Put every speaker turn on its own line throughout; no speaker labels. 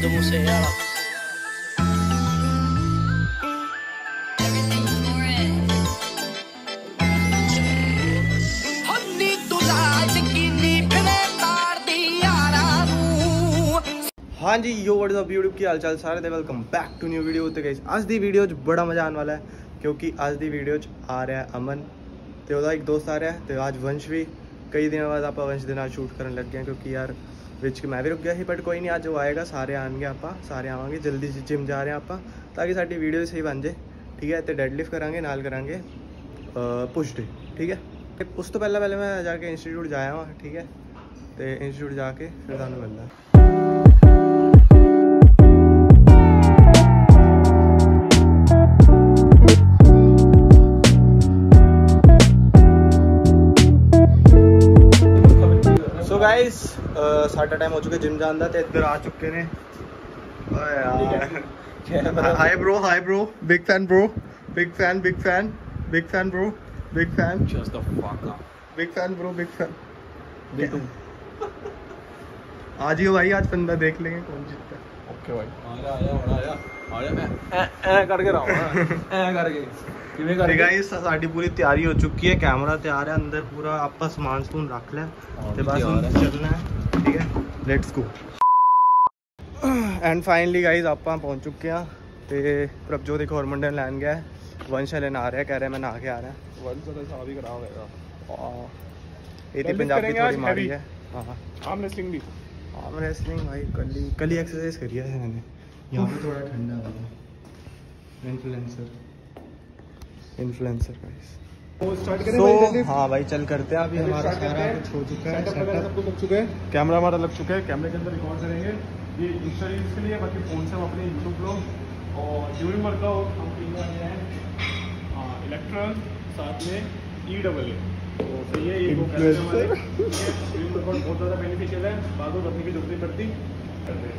with the
हाँ जी, yo word of YouTube की हाल चाल सारे थे welcome back to new video तो गई आज दी वीडियो बड़ा मज़ा आने वाला है, क्योंकि अज की वीडियो आ रहा है अमन तो एक दोस्त आ रहा है तो आज वंश भी, कई दिनों बाद आप वंश के आज शूट करने लग क्योंकि यार ਹਾਂ ਕਿਉਂਕਿ ਯਾਰ ਵਿੱਚ ਮੈਂ ਵੀ ਰੁਕ ਗਿਆ ਸੀ ਬਟ ਕੋਈ ਨਹੀਂ ਅੱਜ ਉਹ ਆਏਗਾ ਸਾਰੇ ਆਣਗੇ ਆਪਾਂ ਸਾਰੇ ਆਵਾਂਗੇ ਜਲਦੀ ਜਿਮ ਜਾ ਰਹੇ ਹਾਂ ਆਪਾਂ ਤਾਂ ਕਿ ਸਾਡੀ ਵੀਡੀਓ ਸਹੀ ਬਣ ਜੇ ਠੀਕ ਹੈ ਤੇ ਡੈਡ ਲਿਫਟ ਕਰਾਂਗੇ ਨਾਲ ਕਰਾਂਗੇ ਪੁਸ਼ ਡੇ ਠੀਕ ਹੈ ਤੇ ਉਸ ਤੋਂ ਪਹਿਲਾਂ ਪਹਿਲੇ ਮੈਂ ਜਾ ਕੇ ਇੰਸਟੀਚਿਊਟ ਜਾਇਆ ਹਾਂ ਠੀਕ ਹੈ ਤੇ ਇੰਸਟੀਚਿਊਟ ਜਾ ਕੇ ਫਿਰ ਤੁਹਾਨੂੰ ਮਿਲਦਾ ਸੋ ਗਾਇਸ साढ़े टाइम हो चुके जिम जान ते इधर आ चुके ने। Hi bro hi bro big fan bro big fan big fan big fan bro big fan
just the fuck
big fan bro
big fan
आज ही भाई आज पंद्रह देख लेंगे कौन जीतता है।
ओके भाई। आया आया आया आया करके करके। करके?
गाइस
साडी
पूरी तैयारी हो चुकी है। कैमरा तैयार है अंदर पूरा। आपका समान समून रख लें बस चलना
है।
ਤੇ ਬਸ ਹੁਣ
ਤਿਆਰ ਹੈ।
ਚੱਲਣਾ ਹੈ ਠੀਕ ਹੈ let's go and finally guys ਆਪਾਂ ਪਹੁੰਚ ਚੁੱਕੇ ਹਾਂ ਤੇ ਪ੍ਰਭਜੋਤ ਇੱਕ ਹੋਰ ਮੁੰਡੇ ਨੂੰ ਲੈਣ ਗਿਆ ਹੈ ਵੰਸ਼ ਹਲੇ ਨਹਾ ਰਿਹਾ ਕਹਿ ਰਿਹਾ ਮੈਂ ਨਹਾ ਕੇ ਆ ਰਿਹਾ
वंश तो शादी करा होगा.
ਆਹ, ਇਹ ਤੇ
Deadlift
ਪੰਜਾਬੀ
करेंगे
थोड़ी
आज
मारी
heavy?
है हाँ हाँ
आर्म रेसलिंग भी.
आर्म रेसलिंग भाई कल ही कल ही एक्सरसाइज करी है मैंने यहाँ पे थोड़ा ठंडा हो गया इन्फ्लुएंसर इन्फ्लुएंसर गाइस
तो
हाँ भाई चल करते हैं अभी हमारा सारा कुछ हो चुका है
सेटअप सब कुछ लग चुके हैं। कैमरा हमारा लग चुका है कैमरे के अंदर रिकॉर्ड करेंगे। ये इंस्टा रील्स के लिए बाकी फ़ोन से हम अपने यूट्यूब ब्लॉग और ड्यूरिंग वर्कआउट हम वाले हैं। इलेक्ट्रॉन साथ में ई डबल ए तो सही है ये दो हमारे ड्यूरिंग वर्कआउट बहुत ज़्यादा बेनिफिशियल है। बागों अपनी की ज़रूरत नहीं पड़ती करते हैं।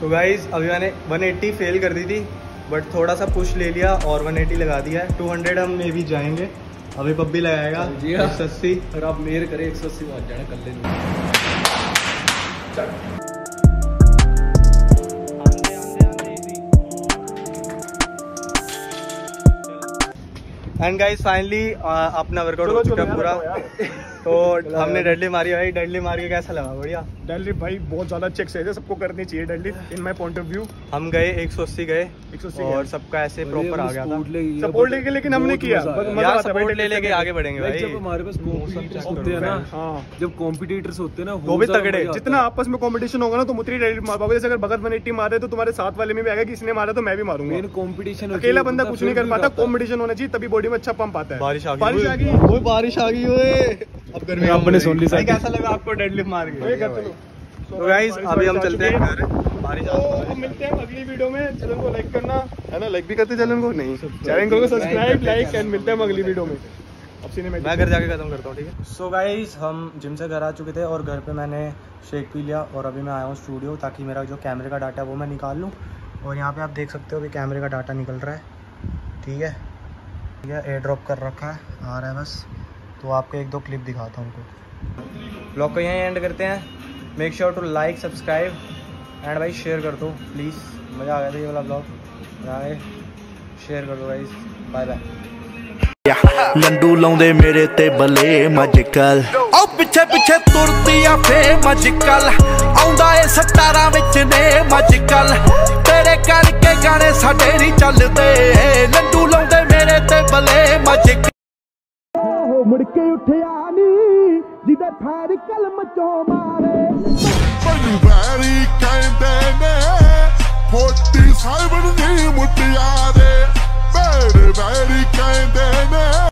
Let's
so
सो गाइस अभी मैंने 180 फेल कर दी थी बट थोड़ा सा पुश ले लिया और 180 लगा दिया है। 200 हम मे भी जाएँगे। अभी पब्बी लगाएगा
जी हाँ।
एक सौ अस्सी।
अगर आप मेर करें एक सौ अस्सी पहुँच जाना कर लेना
एंड गाइस फाइनली अपना वर्कआउट हो चुका पूरा। तो हमने डेडली मारी भाई। डेडली मार के कैसा लगा? बढ़िया।
डेडलिफ्ट भाई बहुत ज़्यादा अच्छे एक्सरसाइज है। सबको करनी चाहिए deadlift in my point of view
हम गए 180 गए।
180
और सबका ऐसे प्रॉपर आ गया था।
सपोर्ट लेके लेकिन हमने किया।
यार सपोर्ट ले लेके आगे बढ़ेंगे
भाई। जब हमारे पास होते हैं ना।
हाँ।
जब कॉम्पिटिटर्स होते हैं ना
वो भी तगड़े,
जितना आपस में कंपटीशन होगा ना तो मुतरी डेडलिफ्ट मार पाओगे जैसे अगर भगत 180 मारे तो तुम्हारे साथ वाले में भी आएगा कि इसने मारा तो मैं भी मारूँगा।
मेन कंपटीशन
अकेला बंदा कुछ नहीं कर पाता। कॉम्पिटिशन होना चाहिए तभी बॉडी में अच्छा पंप आता है।
बारिश आ गई।
बारिश आ गई?
ओए बारिश आ गई ओए। अब गर्मी
आपने सुन ली सारी।
कैसा लगा आपको डेडलिफ्ट मार के?
घर
तो गाइस अभी हम चलते हैं घर। बारिश आ
तो मिलते हैं अगली वीडियो में। चैनल को लाइक करना। है ना लाइक भी करते चैनल को? नहीं। चैनल को सब्सक्राइब लाइक एंड मिलते हैं अगली वीडियो में।
मैं घर जाके खत्म करता हूँ ठीक है? सो गाइस हम जिम से घर आ चुके थे और घर पे मैंने शेक पी लिया और अभी मैं आया हूँ स्टूडियो ताकि मेरा जो कैमरे का डाटा है वो मैं निकाल लूँ। और यहाँ पे आप देख सकते हो कि कैमरे का डाटा निकल रहा है। ठीक है? ठीक है एयर ड्रॉप कर रखा है आ रहा है बस तो आपको एक दो क्लिप दिखाता हूँ उनको ब्लॉग को यहीं एंड करते हैं make sure to like subscribe and भाई शेयर कर दो प्लीज़ मज़ा आ गया था ये वाला ब्लॉग शेयर कर दो गाइस बाय बाय
ਲੰਡੂ ਲਾਉਂਦੇ ਮੇਰੇ ਤੇ ਬਲੇ ਮੱਜਕਲ ਉਹ ਪਿੱਛੇ ਪਿੱਛੇ ਤੁਰਦੀ ਆ ਫੇ ਮੱਜਕਲ ਆਉਂਦਾ ਏ ਸਤਾਰਾਂ ਵਿੱਚ ਨੇ ਮੱਜਕਲ ਤੇਰੇ ਕਰਕੇ ਗਾਣੇ ਸਾਡੇ ਨਹੀਂ ਚੱਲਦੇ ਲੰਡੂ ਲਾਉਂਦੇ ਮੇਰੇ ਤੇ ਬਲੇ ਮੱਜਕਲ ਉਹ ਮੁੜ ਕੇ ਉੱਠਿਆ ਨੀ ਜਿਹਦੇ ਫੈਰ ਕਲਮ ਚੋਂ ਮਾਰੇ।
ਮੈਨੂੰ ਵੈਰੀ ਕਹਿੰਦੇ ਨੇ ਫੋਟੀ ਸਾਹਿਬ ਦੀ ਮੁਟਿਆਰੇ। ਮੇਰੇ ਵੈਰੀ ਕਹਿੰਦੇ ਨੇ